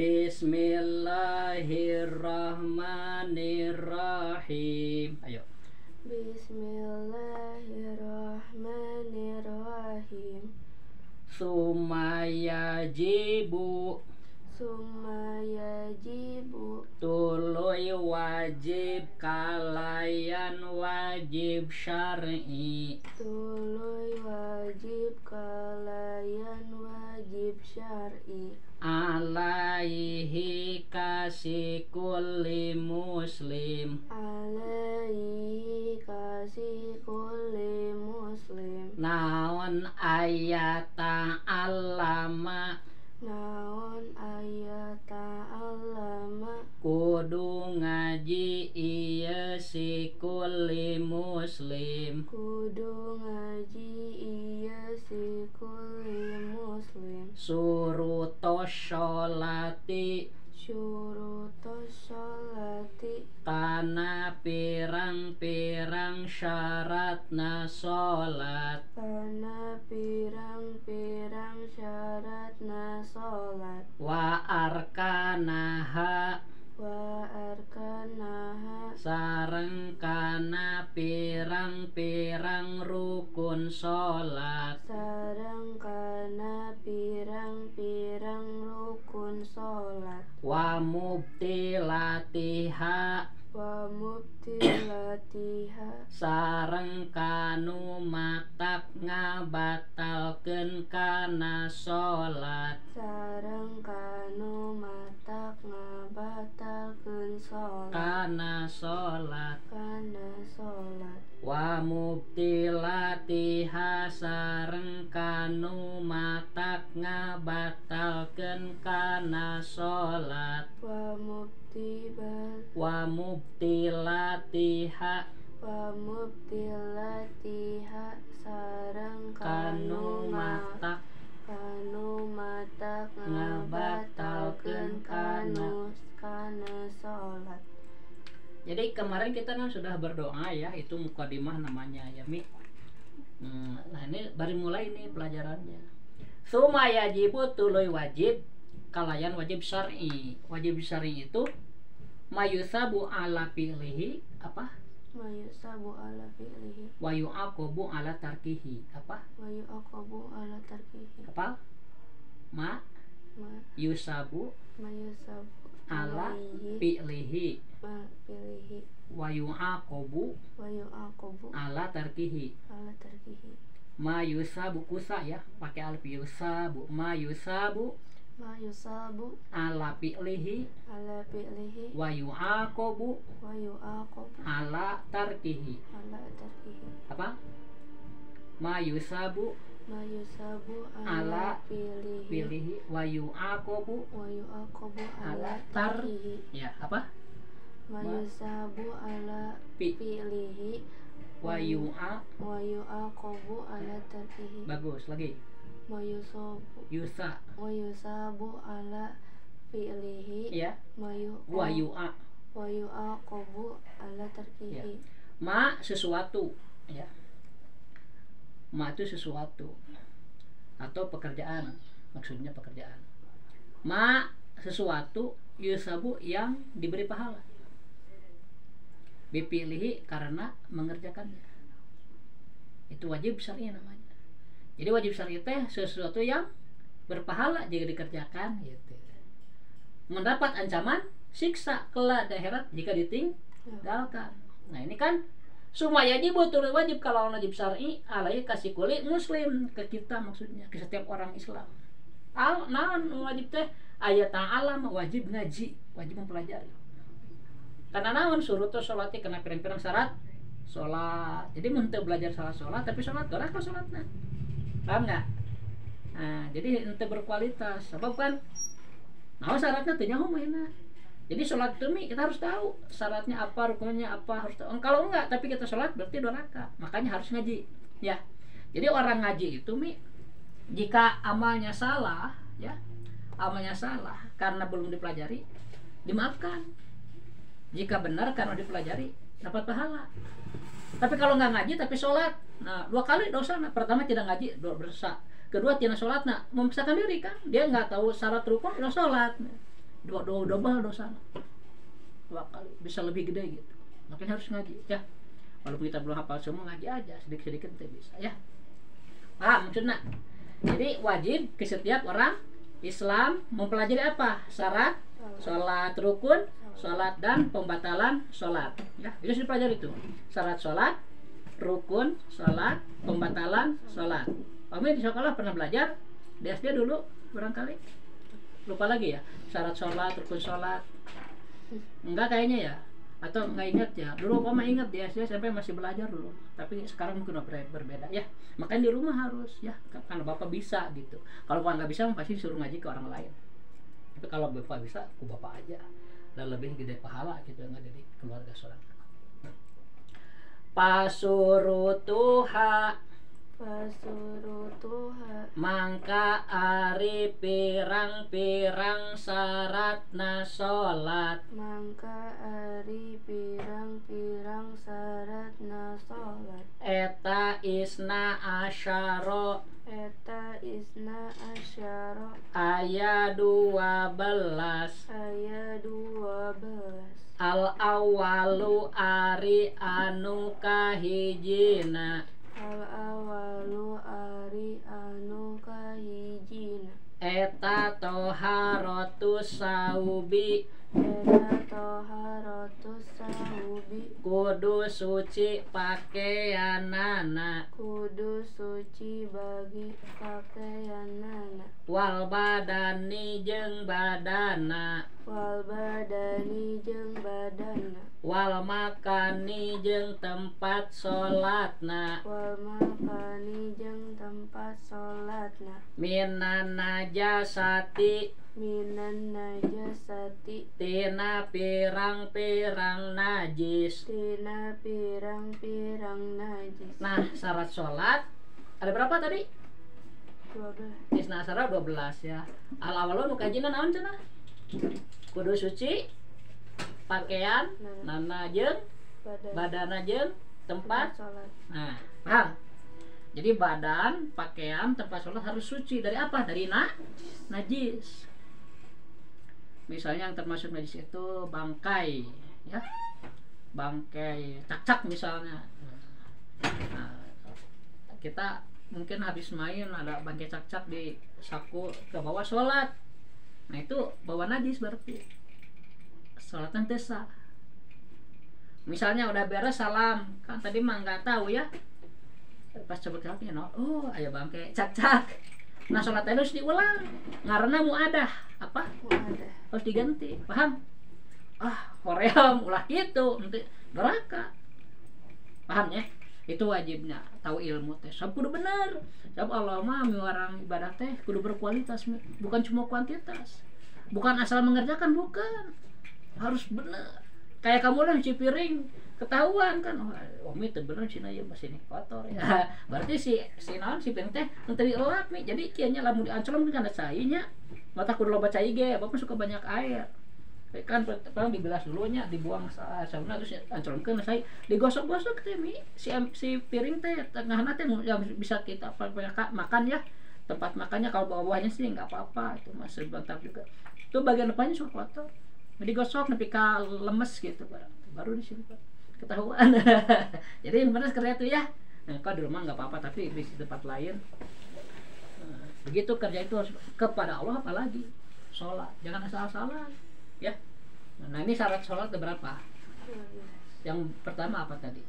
Bismillahirrahmanirrahim. Ayo. Bismillahirrahmanirrahim. Sumayajibu Summa yajibu tuluy wajib kalayan wajib syar'i tuluy wajib kalayan wajib syar'i alaihi kasih kulli muslim. Alaihi kasih kulli muslim. Naon ayata allama? Naon ayat ta'allama kudu ngaji iya si kulli muslim. Kudu ngaji iya si kulli muslim surutos sholati syurutus sholati Tanah pirang-pirang syaratna sholat karena pirang-pirang syaratna sholat Wa arkanaha wa arkanaha Sareng kana pirang-pirang rukun sholat. Sareng kana pirang-pirang rukun sholat. Wa mubtilatiha wa mubtilatiha Sareng kanu matak ngabatalkeun kana sholat. Sareng kanu matak ngabatalkeun sholat. Kana sholat. Kana sholat. Wa mubtilatiha sareng kanu matak ngabatalkeun kana sholat. Wa mubtibat Wa mubtilatiha wa mubtilatiha sareng kanu kanu matak kanu matak Ngabatalkeun ngabatalkeun kanu kana sholat. Jadi kemarin kita kan sudah berdoa ya itu mukadimah namanya ya Mi. Hmm, Nah ini baru mulai nih pelajarannya. Suma yajibu tuluy wajib Kalayan wajib syar'i. Wajib syar'i itu Mayusabu ala pilihi Apa? Mayusabu ala fi'lihi. Wa yu'akobu ala tarkihi. Apa? wa yu'aqabu ala tarkihi. Apa? Ma? Ma. Yusabu? Mayusabu ala alaihi pilihi ma fi'lihi. Wa yu'akobu wa yu'aqabu ala tarkihi. ala tarkihi. Ma yusabu kusa ya. Pakai alif. Yusabu. Ma yusabu yusabu. Ala fi'lihi. Ala fi'lihi. Wa yu'aqabu wa yu'aqabu ala tarkihi. Ala tarkihi. Apa? Ma yusabu. Ma yusabu Ala ala fi'lihi. fi'lihi. Wa yu'aqabu wa yu'aqabu ala ala tar tarkihi. Ya apa? Ma yusabu ala Fi- fi'lihi. Wa yu'a wa yu'aqabu ala tarkihi. Bagus lagi wa yusabu yusa. Wa yusabu ala fi'lihi. Ya wa yu- wa yu'a wa yu'aqabu ala tarkihi ma sesuatu. Ya ma itu sesuatu. Atau pekerjaan. Maksudnya pekerjaan. Ma sesuatu yusabu yang diberi pahala. Bipilihi karena mengerjakannya. Itu wajib syar'i namanya jadi wajib syar'i teh sesuatu yang berpahala jika dikerjakan gitu. Mendapat ancaman siksa kelak akhirat jika ditinggalkan. Nah ini kan semua wajib betul wajib. Kalau wajib syar'i alai kasih kulit muslim ke kita maksudnya ke setiap orang Islam. Al naon wajib teh? Ayat alam wajib ngaji wajib mempelajari. Karena naon? Suruh tuh sholatnya kena pirang-pirang syarat? Sholat. Jadi mun teu belajar salah sholat tapi sholat doraka sholatnya paham nggak? Nah jadi ente berkualitas. Sebab kan nah syaratnya teh nyaho mainna jadi sholat itu mi kita harus tahu syaratnya apa rukunnya apa harus tahu. Kalau enggak tapi kita sholat berarti doraka makanya harus ngaji ya. Jadi orang ngaji itu mi jika amalnya salah ya amalnya salah karena belum dipelajari dimaafkan. Jika benar karena dipelajari dapat pahala tapi kalau nggak ngaji tapi sholat. Nah dua kali dosa nah. pertama tidak ngaji berdosa kedua tidak sholat nah memaksakan diri kan? Dia nggak tahu syarat rukun udah sholat. Dua dua double dosa. Dua kali bisa lebih gede gitu. Makanya harus ngaji ya. Walaupun kita belum hafal semua ngaji aja sedikit sedikit kita bisa ya. Paham maksudnya? Jadi wajib ke setiap orang Islam mempelajari apa? Syarat sholat rukun sholat dan pembatalan sholat. Ya itu sudah dipelajari itu. Syarat sholat rukun sholat pembatalan sholat. Kami di sekolah pernah belajar di SD dulu barangkali. Lupa lagi ya? Syarat sholat rukun sholat. Enggak kayaknya ya atau nggak ingat ya? Dulu mah ingat di SD SMP masih belajar dulu. Tapi sekarang mungkin udah ber- berbeda. Ya makanya di rumah harus ya. Karena bapak bisa gitu. Kalau bapak nggak bisa pasti disuruh ngaji ke orang lain. Tapi kalau bapak bisa ku bapak aja. Dan lebih gede pahala gitu nggak dari keluarga seorang pasurutuha Pasurutuha mangka ari pirang-pirang syaratna sholat. Mangka ari pirang-pirang syaratna sholat. Eta isna asyaro. Eta isna asyara aya dua belas. Ayat dua belas. Al awalu ari anu kahijina al awalu ari anu kahijina eta toharotu saubi. Kudu suci pakaianana Kudu suci bagi pakaianana wal badani jeung badana. Wal badani jeung badana. Wal makani jeung tempat sholatna. Wal makani jeung tempat sholatna. Minan najasati Minan najasati tina pirang-pirang najis. Tina pirang-pirang najis. Nah syarat sholat ada berapa tadi? Dua belas. Isna asara 12 ya al awalu nu kajinan naon cenah? Kudu suci pakaian nana jeung Badan. badana jeung tempat sholat. Nah paham? Jadi badan pakaian tempat sholat harus suci. Dari apa? Dari na najis misalnya yang termasuk najis itu bangkai ya. Bangkai cacak misalnya. Nah, kita mungkin habis main ada bangkai cacak di saku ke bawah sholat. Nah itu bawa najis berarti. Sholatnya tesa. Misalnya udah beres salam. Kan tadi mah nggak tahu ya. Pas coba kaki no. Oh ayo bangke cacak nah sholat harus diulang. Karena mau ada apa? Muadah harus diganti paham? Ah koream ulah gitu nanti neraka. Paham ya? Itu wajibnya tahu ilmu teh. Sab kudu bener. Sab Allah mah orang ibadah teh kudu berkualitas bukan cuma kuantitas. Bukan asal mengerjakan bukan. Harus bener. Kayak kamu lah cuci piring ketahuan kan oh mi teh bener cina ya masih nih kotor. Ya berarti si si naon si piring teh nanti dielap mi. Jadi kianya lamun diancolom kan ada cainya mata kudu loba cai ge bapak suka banyak air. Eh, kan pertama dibilas dulunya dibuang sa sauna terus ancolkeun saya digosok-gosok teh mi. Si si piring teh tengahna teh yang bisa kita apa makan ya. Tempat makannya kalau bawah-bawahnya sih nggak apa-apa itu masih sebentar juga. Itu bagian depannya suka kotor. Digosok nepi ka lemes gitu baru baru disimpan ketahuan. Jadi yang benar kerja itu ya. Nah, kalau di rumah nggak apa-apa tapi di tempat lain. Nah, begitu kerja itu harus kepada Allah apalagi? Sholat. Jangan asal-asalan ya. Nah ini syarat sholat berapa? Yang pertama apa tadi?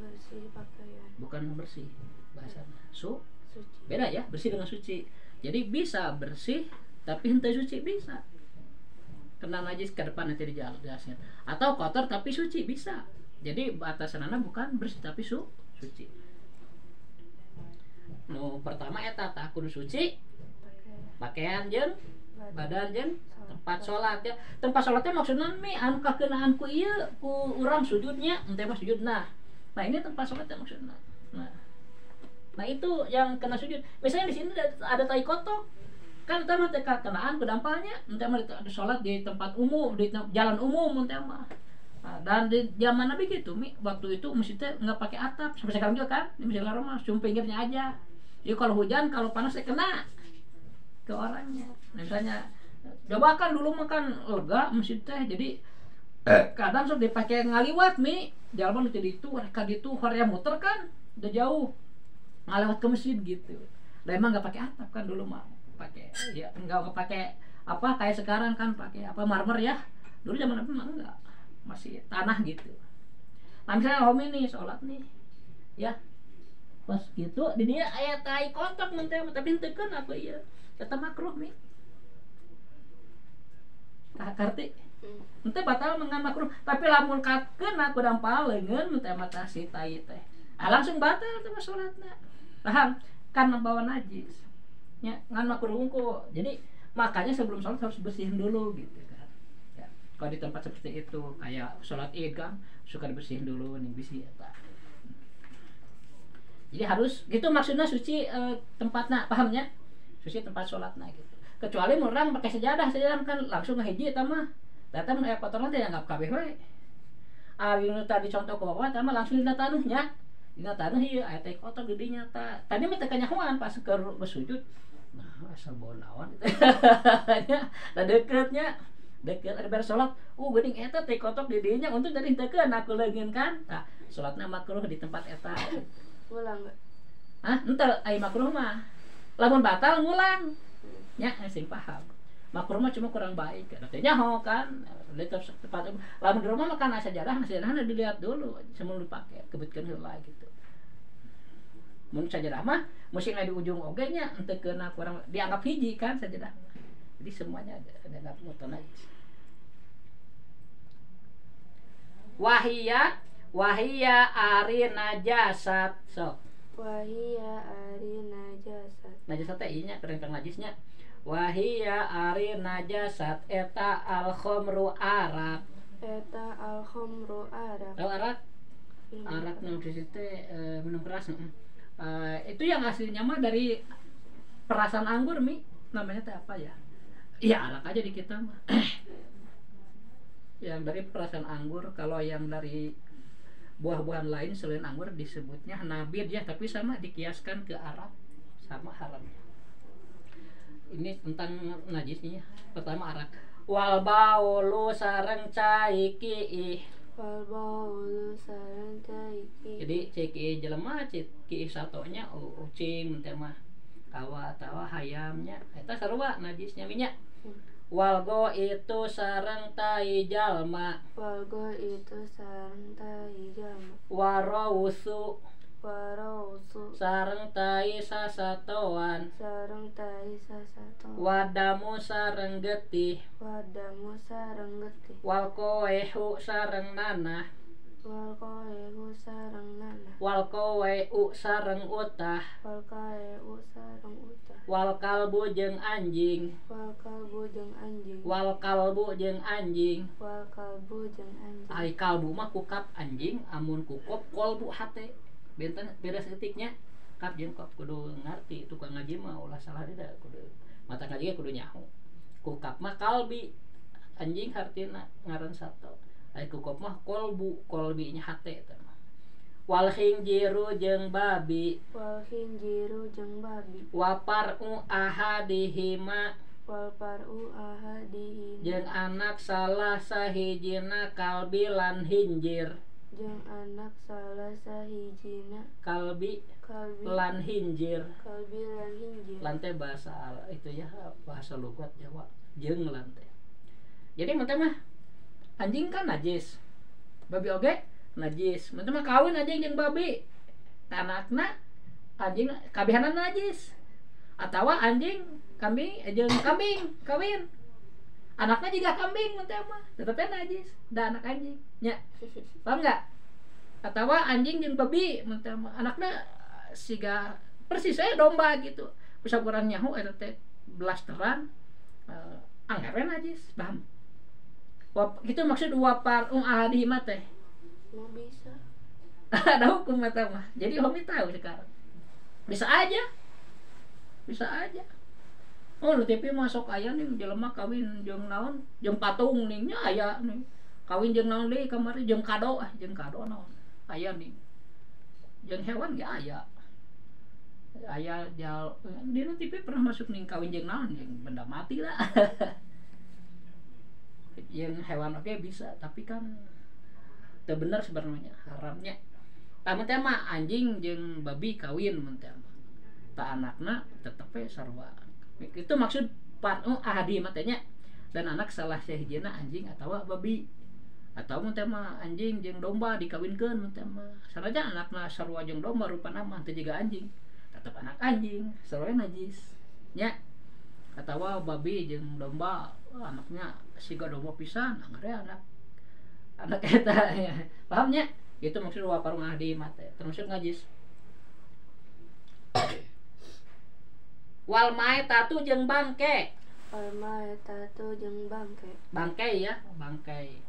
Bersih pakaian. Bukan bersih bahasanya. Su? Suci. Beda ya bersih dengan suci. Jadi bisa bersih tapi henteu suci bisa. Kena najis ke depan nanti dijelasin. Atau kotor tapi suci bisa jadi batasanana bukan bersih tapi su suci. Nu pertama eta tah kudu suci Pakaian jeung badan jeung tempat sholat ya. Tempat sholatnya maksudnya mi anu kakenaan ku iya ku urang sujudnya ente mah sujud nah. Nah ini tempat sholatnya maksudnya nah. Nah itu yang kena sujud. Misalnya di sini ada, tai kotok. Kan itu mah kenaan ku dampalnya ente mah sholat di tempat umum di jalan umum ente mah Nah, dan di zaman Nabi gitu, Mi, waktu itu masjidnya nggak pakai atap, sampai sekarang juga kan, di masjid Al-Haram mah cuma pinggirnya aja. Jadi kalau hujan, kalau panas ya kena ke orangnya. Nah, misalnya coba kan dulu makan lega mesin teh jadi kadang sok dipakai ngaliwat mi. Jalan itu di itu kan itu Korea muter kan udah jauh. Ngalewat ke masjid gitu. Lah emang nggak pakai atap kan dulu mah pakai ya nggak nggak pakai apa kayak sekarang kan pakai apa marmer ya. Dulu zaman apa mah enggak masih tanah gitu. Nah misalnya homi nih sholat nih ya. Pas gitu di dia ayat tai kotak nanti tapi tekan apa iya. Kata makruh nih kah karti? Hmm. ente batal mengan makruh. Tapi lamun katkeun aku dampal leungeun teh mata si tai teh. Ah, langsung batal tuh mah sholatna. Paham? Karena bawa najis. Ya ngan makruh ungu jadi makanya sebelum sholat harus bersihin dulu gitu kan. Kalau di tempat seperti itu kayak sholat id kan suka dibersihin dulu nih bisi eta jadi harus gitu maksudnya suci eh, tempatnya pahamnya? Suci tempat sholatnya gitu. Kecuali orang pakai sejadah sejadah kan langsung ngehiji eta mah. Datang air kotor nanti anggap kabeh we ari nu tadi contoh ke bawah tama langsung dina taneuhnya dina taneuh ieu aya teh kotor gedinya ta tadi mah teh kanyahoan pas keur nah asal bawa naon nya da deketnya bar salat uh geuning eta teh kotor di dinya untuk dari teukeun aku leungin kan tah salatna makruh di tempat eta Ulang? Hah? Ente ai makruh mah. Lamun batal ngulang. Ya, sing paham. Makruh mah cuma kurang baik. Nanti nyaho kan. Lihat tepat lamun di rumah makan nasi sejarah, nasi sejarah dilihat dulu sebelum dipakai, kebutkeun heula gitu. Mun sajarah mah mesti di ujung oge nya ente kena kurang dianggap hiji kan sajarah. Jadi semuanya ada dianggap mutan najis. Wahia wahia ari najasat sok. Wahia ari najasat najasat teh ieu nya perintah najisnya. Wahia ari najasat eta al khamru arak Eta al khomru arak tahu arak arak nu di situ eh, minum keras mm. Eh, itu yang aslinya mah dari perasan anggur mi. Namanya teh apa ya iya arak aja di kita mah. Yang dari perasan anggur kalau yang dari buah-buahan lain selain anggur disebutnya nabid ya tapi sama dikiaskan ke arak sama haramnya ini tentang najisnya. Pertama arak wal baulu sareng caiki Wal baulu sarang taiki jadi ceki jelema ceki satonya ucing teh mah kawa tawa hayamnya. Eta sarua najisnya minyak walgo itu sareng tai jalma. Walgo itu sarang tai jama warawusu Warausu. Sareng tai sasatoan. Sarang tai sasato wadamu sareng getih. Wadamu sarang getih. Wal koehu sareng nanah Wal koehu sarang nanah wal koeu sareng utah. Wal kaeu sarang utah. Wal kalbu jeung anjing. Wal kalbu jeung anjing. Wal kalbu jeung anjing. Wal kalbu jeung anjing. Ai kalbu mah kukap anjing amun kukop kolbu hate. Benten beda setiknya kap jeung kop kudu ngarti tukang ngaji mah ulah salah tidak kudu mata ngaji kudu nyaho. Kukap mah kalbi. Anjing hartina ngaran satu kukop mah kolbu kolbinya hate eta mah. Wal khinjiru jeung babi. Wal hinjiru jeung babi. Wapar u ahadihima. Wal paru ahadihina jeung anak salah sahijina kalbi lan hinjir. Jeung anak salah sahijina kalbi kalbi lan hinjir. kalbi lan hinjir. Lantai bahasa itu ya bahasa logat Jawa. Jeung lantai jadi menteh mah anjing kan najis. Babi oge najis. Menteh mah kawin anjing jeung babi. Anakna anjing kabihanan najis. Atau anjing kambing eh, jeung kambing kawin. Anaknya juga kambing menteh mah. Tetepnya najis da anak anjing. Nya paham nggak? Atau anjing jeung babi menteh mah. Anaknya siga persis saya domba gitu. Bisa kurang nyahu eta teh blasteran uh, anggaran najis paham Wap, itu maksud wapar ung ahadi teh? Mau bisa. Ada hukum mata mah. Jadi homi tahu sekarang. Bisa aja. Bisa aja. Oh lu TV masuk ayah nih jelema kawin jeung naon? Jeung patung nih nya aya nih. Kawin jeung naon deui kamari? Jeung kado ah jeung kado naon? Aya nih. Jeung hewan ge aya. Aya jal di TV pernah masuk nih kawin jeung naon? Jeung benda mati lah yang hewan oke bisa tapi kan itu benar sebenarnya haramnya. Tamu teh mah anjing jeung babi kawin mah. Tak anakna tetep we sarua. Itu maksud part oh, ahadi matanya dan anak salah sahijina anjing atau babi. Atau mah anjing jeung domba teh mah. Sanajan anakna sarua jeung domba rupa nama juga anjing. Tetep anak anjing sarua najis. Nya atau babi jeung domba anaknya siga domba pisan anggar anak anak eta ya. pahamnya itu maksud wa parung ahdi mate termasuk najis wal mae tatu jeung bangke. Alma tatu jeung bangke. Bangkai ya bangkai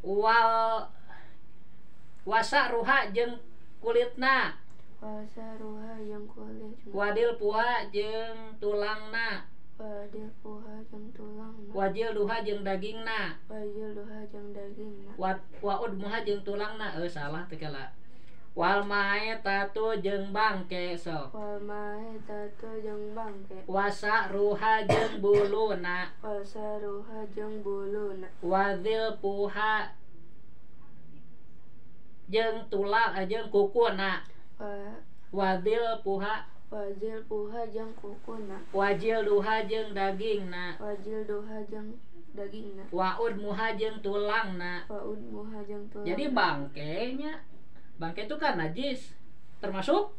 wal wasa ruha jeung kulitna Wadil puha jeung tulangna. Wadil puha jeung tulang wajil duha jeung dagingna. Wajil duha jeung daging wa waud muha jeung tulangna. Eh salah teh kala wal mae tatu jeung bangke sok Walma tatu jeung bangke. Wasa ruha jeung buluna. Wasa ruha jeung buluna. Wadil puha jeung tulang eh, jeung kukuna Wa- wadil puha. Wajil puha jeung kukuna. Wajil duha jeung dagingna. Wajil duha jeung dagingna. Waud muha jeung tulangna. Waud muha jeung tulang jadi bangkainya bangkai itu kan najis termasuk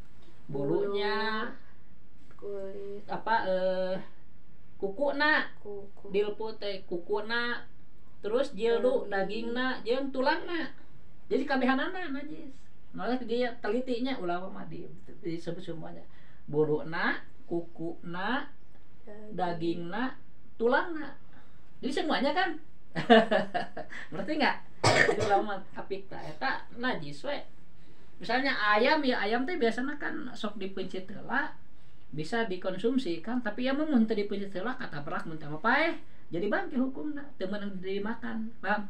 bulunya. Kulit. Apa eh kuku. Dilpu teh kukuna. Terus jildu dagingna jeung tulangna. Jadi kabehanana najis malah dia telitinya ulama mah di disebut semuanya. Buluna kukuna dagingna tulangna jadi semuanya kan? Berarti nggak? Itu lama apik tak eta najis we. Misalnya ayam ya ayam teh biasanya kan sok dipencit heula bisa dikonsumsi kan. Tapi ya mau teu dipencit heula kata berak mun teh jadi bangke hukumna teu meunang dimakan paham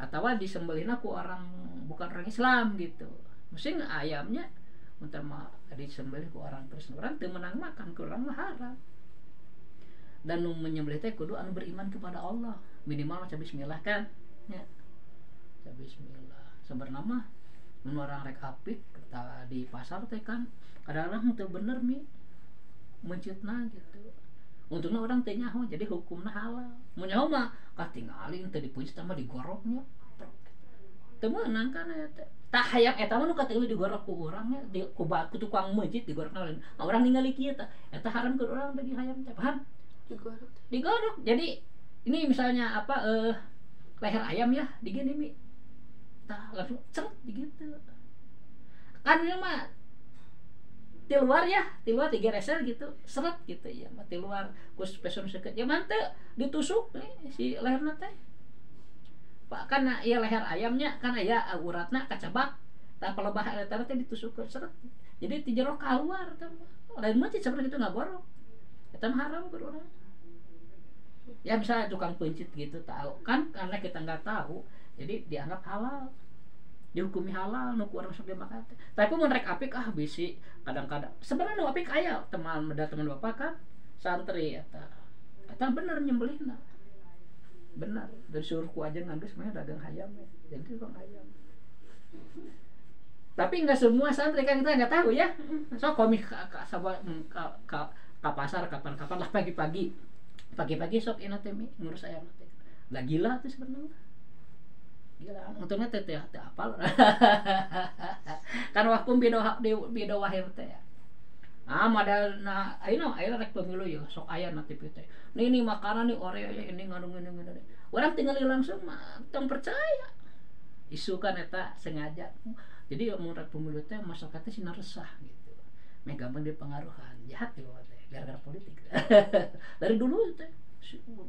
atau disembelihna ku orang bukan orang Islam gitu. Mesti ayamnya mah disembelih ku orang Kristen. Orang teu meunang makan ku orang mah haram dan menyembelih teh kudu anu beriman kepada Allah. Minimal maca bismillah kan? Ya. Maca bismillah sebenarnya orang rek apik di pasar teh kan kadang-kadang teu bener mi. Mencitna gitu untungnya orang teh nyaho jadi hukumna halal. Mun nyaho mah katinggalin teu dipuji sama digoroknya. Teu meunang kan eta tah hayang eta mah nu katilu digorok ku urang nya di ku ku tukang masjid digorok lain nah, orang ningali kieu tah. Eta haram ke urang bagi hayam teh paham? Digorok. Digorok. Jadi ini misalnya apa eh leher ayam ya digini mi. Tah langsung ceret gitu kan mah di luar ya di luar digereser gitu seret gitu ya mah di luar. Kus peson seket ya mante ditusuk nih si leherna teh. Pak kan ya leher ayamnya kan ya uratna kacabak tak pelebah eta teh ditusuk seret. Jadi ti jero keluar lain mah cik seperti itu nggak borok eta mah haram ke urang ya misalnya tukang pencit gitu tahu. Kan karena kita nggak tahu jadi dianggap halal dihukumi halal nu orang sok dimakan tapi mun rek apik ah bisi. Kadang-kadang sebenarnya nu apik aya teman ada teman bapak kan santri eta. Eta bener nyembelihna. Bener dari suruh ku aja ngangge sebenarnya dagang hayam ya. jadi tukang hayam. Tapi nggak semua santri kan kita nggak tahu ya. So komik ka, ka, saba- mm, ka, ka, ka pasar kapan-kapan lah pagi-pagi. Pagi-pagi sok Mi, ngurus ayam teh. Lah tuh sebenarnya gila untungnya teh teh teh apal. Kan bido di bido wahir teh. Ya ah modal nah ayo ayo rek pemilu ya sok aya nanti teh. Nih ini makanan nih oreo ya ini nganu nganu nganu orang tinggal langsung mah percaya. Isu kan eta sengaja. Jadi mau rek pemilu teh masyarakatnya sinar resah gitu. Meh gampang dipengaruhan jahat gitu teh gara-gara politik dari dulu teh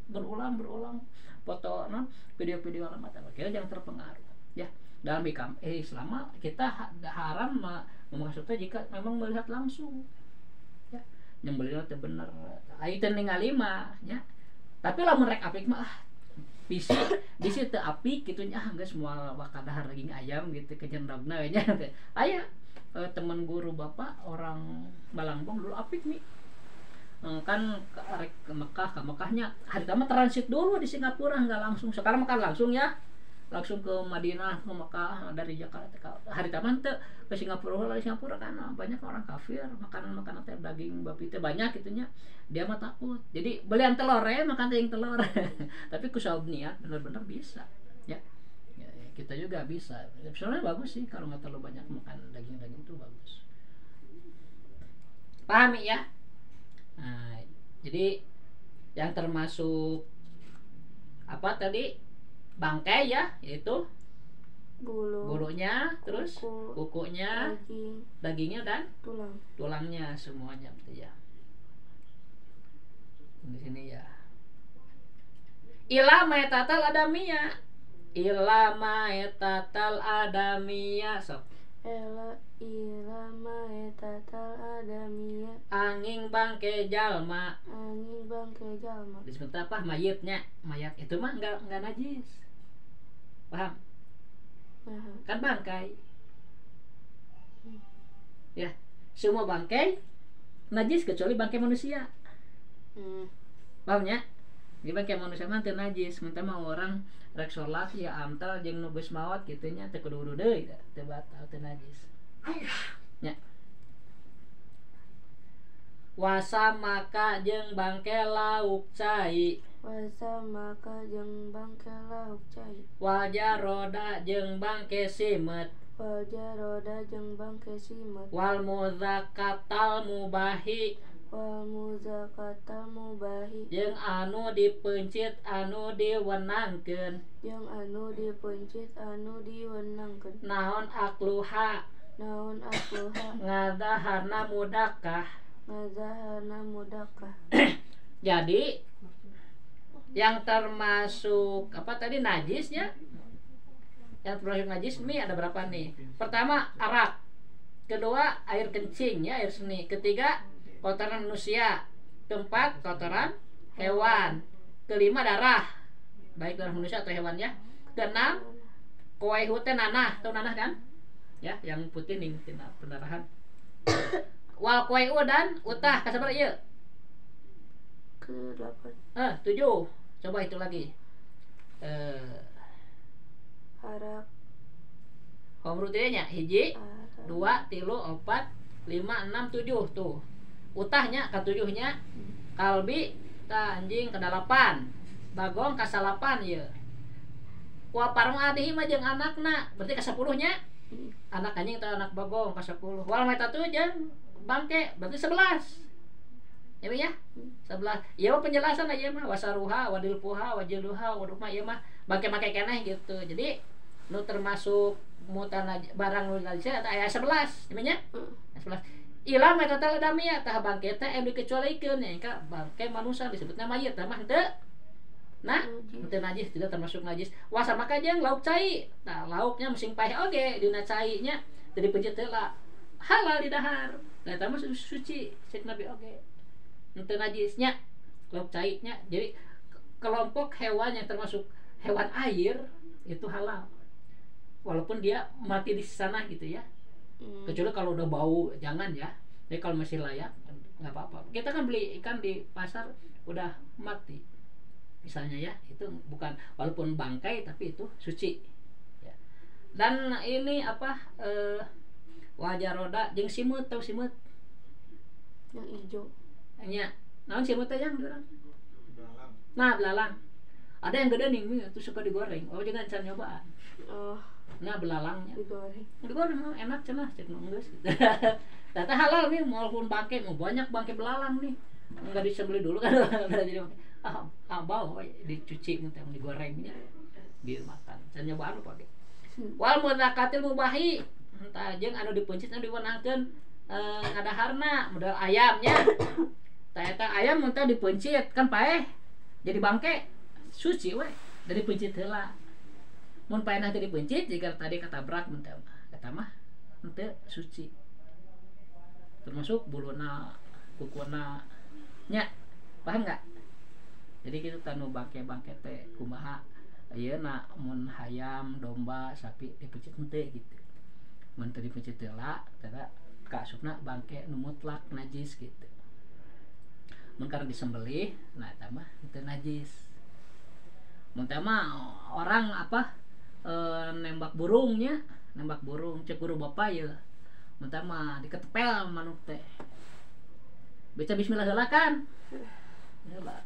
berulang berulang foto non video-video alamat apa kita jangan terpengaruh ya. Dalam ikam eh selama kita ha- haram ma- maksudnya jika memang melihat langsung ya. Nyembelihnya teh bener ayo ningali mah ya. Tapi lah merek apik mah ah, bisi teu apik gitu nya ah, semua wakadahar daging ayam gitu kejendrogna we nya teh aya eh, teman guru bapak orang Balangpong dulu apik nih kan ke, ke Mekah ke Mekahnya hari pertama transit dulu di Singapura nggak langsung. Sekarang makan langsung ya. Langsung ke Madinah ke Mekah dari Jakarta ke hari pertama teh ke Singapura dari Singapura kan banyak orang kafir makanan makanan teh daging babi teh banyak gitunya dia mah takut. Jadi belian telur ya makan yang telur. Tapi kusau niat bener-bener bisa ya. Ya, ya, kita juga bisa. Sebenarnya bagus sih kalau nggak terlalu banyak makan daging-daging itu bagus. Pahami ya nah, jadi yang termasuk apa tadi? Bangkai ya yaitu bulu bulunya terus kuku, kukunya daging. dagingnya dan tulang. Tulangnya semuanya gitu ya. Di sini ya. Ilama etatal adamia ilama etatal adamia sok. Ela etatal adamia angin bangke jalma. Angin bangke jalma. Disebut apa mayitnya mayat itu mah nggak nggak najis. Paham? Nah kan bangkai. Ya semua bangkai najis kecuali bangkai manusia. Hmm. pahamnya di bangkai manusia mah teu najis. Mentah mah orang rek sholat ya amtal jeung nu geus maot kitu nya teu kudu wudu deui da. teu batal teu najis nya wasa maka jeung bangkai lauk cai. Wasa maka jeung bangke lauk cai. Wajah roda jeung bangkai simet. Wajah roda jeung bangke simet. Wal muzakatal mubahi. Wal muzakatal mubahi. Jeung anu dipencit anu diwenangkeun. Yang anu dipencit anu diwenangkeun. Naon akluha naon akluha ngadahana mudakah? Ngazahana mudakah? Jadi yang termasuk apa tadi najis ya yang termasuk najis mie ada berapa nih? Pertama arak. Kedua air kencing ya air seni. Ketiga kotoran manusia. Keempat kotoran hewan. Kelima darah. Baik darah manusia atau hewan ya. Keenam kue nanah. Tahu nanah kan ya yang putih nih tina pendarahan. Wal kue dan utah kasabar iya ke delapan. Eh tujuh. Coba itu lagi. Eh. Arak komrutirnya hiji dua tilu empat lima enam tujuh. Tuh. Utahnya ke tujuhnya kalbi ta anjing ke delapan. Bagong ke salapan ya wa parang adihi mah jeung anakna berarti ke sepuluhnya anak anjing atau anak bagong ke sepuluh. Wal meta tuh bangke berarti sebelas. Ya Bi, ya? Sebelas. Ya mah penjelasan aja mah. Wasaruha wadilpuha wajiluha wadukma ya mah. Bangke make keneh gitu. Jadi nu termasuk mutan barang nu najis eta aya 11 namanya Hmm. 11 ilah mah total adamia tah bangke teh anu dikecualikeun ya bangke manusia disebutna mayit tah mah nah Najis. henteu najis tidak termasuk najis. Wah sama kajang lauk cai. Nah lauknya musim paeh oge dina cai nya jadi pencet heula halal di dahar. Nah su- suci cek nabi oge henteu najisnya lauk cai nya jadi ke- kelompok hewan yang termasuk hewan air itu halal. Walaupun dia mati di sana gitu ya. Hmm. kecuali kalau udah bau jangan ya. Jadi kalau masih layak nggak apa-apa. Kita kan beli ikan di pasar udah mati misalnya ya itu bukan walaupun bangkai tapi itu suci. Ya. dan ini apa eh, wajah roda jeng simut tahu simut? Yang hijau. Hanya naon simut teh yang orang nah belalang. Ada yang gede nih itu suka digoreng. Oh jangan can nyobaan. Oh. Nah belalangnya. Digoreng. Digoreng enak cenah cek geus. Tata halal nih walaupun bangke mau banyak bangke belalang nih. Enggak disembeli dulu kan jadi ah, ah bau we, dicuci mentah digorengnya dimakan. Can nyobaan apa ge. Hmm. Wal mudakatil mubahi entah jeung anu dipencit anu diwenangkeun eh kadaharna modal ayamnya. Tah eta ayam mentah dipencit kan paeh jadi bangke suci we dari pencit heula mun paenah teh dipencit jika tadi katabrak mentah mah kata mah ente suci termasuk buluna kukuna nya paham nggak jadi gitu tanu bangke bangke teh kumaha? Ayeuna mun hayam domba sapi dipencit ente gitu. Mun teu dipencit heula tara kaasupna bangke nu mutlak najis gitu. Mun karena disembelih nah eta mah itu najis. Mun mah orang apa eh, nembak burungnya nembak burung cek guru bapak ya mun mah diketepel manuk teh. Baca bismillah kan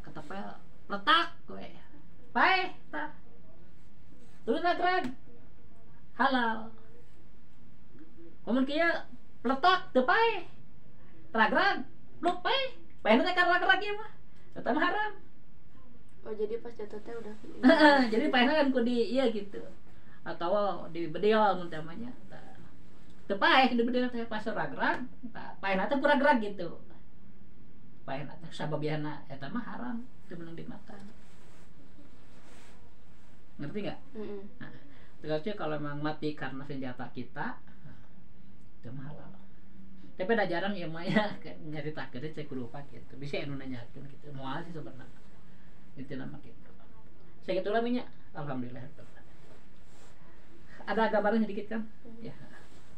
ketepel letak we bae tak turun greg halal. Komun kia letak teu pae ragrag blok pae teh karena ragrag ieu mah eta mah haram. Oh jadi pas jatuh teh udah jadi pae kan kudu iya gitu. Atau di bedil mun teh mah nya Tah. teu pae di bedil teh pas ragrag tah pae teh kurang ragrag gitu pae teh sababiana eta mah haram teu meunang dimakan ngerti nggak Mm-mm. Tegasnya kalau memang mati karena senjata kita, nah, itu mah halal. Tapi ada jarang ya Maya nyari tak kita cek lupa gitu. Bisa anu nanyakeun gitu. Moal sih sebenarnya. Itu nama gitu. Saya gitu lah minyak. Alhamdulillah. Ada gambaran sedikit kan? Ya.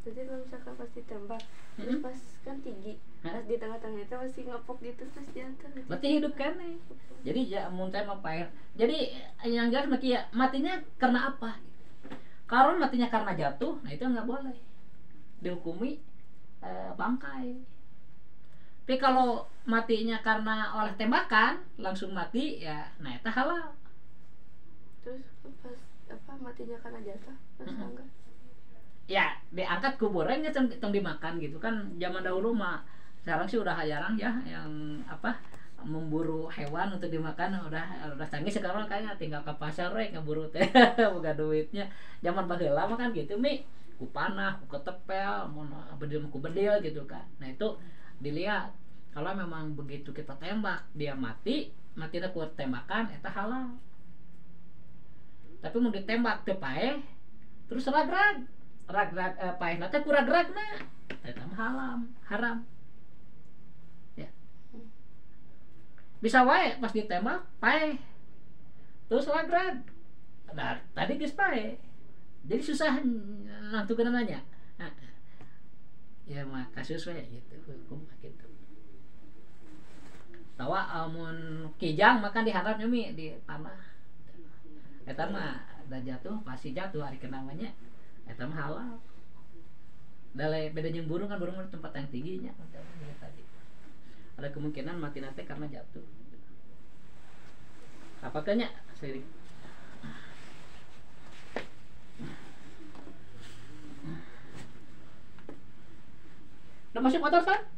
Jadi kalau misalkan pas ditembak terus Mm-mm. pas kan tinggi Hah? pas di tengah-tengah itu masih ngepok gitu terus jatuh gitu. Berarti hidup kan nih. Jadi ya mun teh mah pae. Jadi yang jelas maki ya matinya karena apa? Kalau matinya karena jatuh, nah itu nggak boleh dihukumi eh, bangkai. Tapi kalau matinya karena oleh tembakan langsung mati ya, nah itu halal. terus pas apa matinya karena jatuh terus Mm-mm. enggak Ya diangkat kuburannya tong tong dimakan gitu kan. Zaman dahulu mah sekarang sih udah jarang ya yang apa memburu hewan untuk dimakan udah udah canggih sekarang kayaknya tinggal ke pasar we ngeburu teh buka duitnya. Zaman baheula mah kan gitu mi. Ku panah ku ketepel mau bedil ku bedil gitu kan. Nah itu dilihat. Kalau memang begitu kita tembak dia mati mati ku tembakan eta halal. Tapi mau ditembak paeh terus ragrag ragrag eh, paeh teh ku ragragna eta mah haram. Haram bisa wae pas ditembak pae. Terus ragrag. Nah tadi geus jadi susah nantukeun nanya ya mah kasus wae gitu. Hukum gitu. Tawa amun kijang makan diharap mi di tanah. Eta mah da jatuh pasti jatuh hari kenamanya eta mah halal. Dale beda jeung burung kan burung mah tempat yang tingginya ada kemungkinan mati nanti karena jatuh. Apakah nya sering udah masuk motor kan.